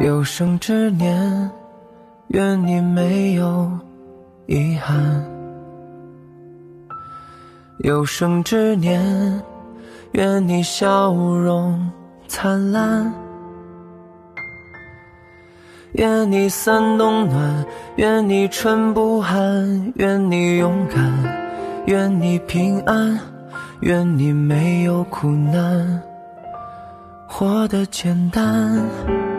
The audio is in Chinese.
有生之年愿你没有遗憾。有生之年愿你笑容灿烂。愿你三冬暖愿你春不寒愿你勇敢愿你平安愿你没有苦难。活得简单。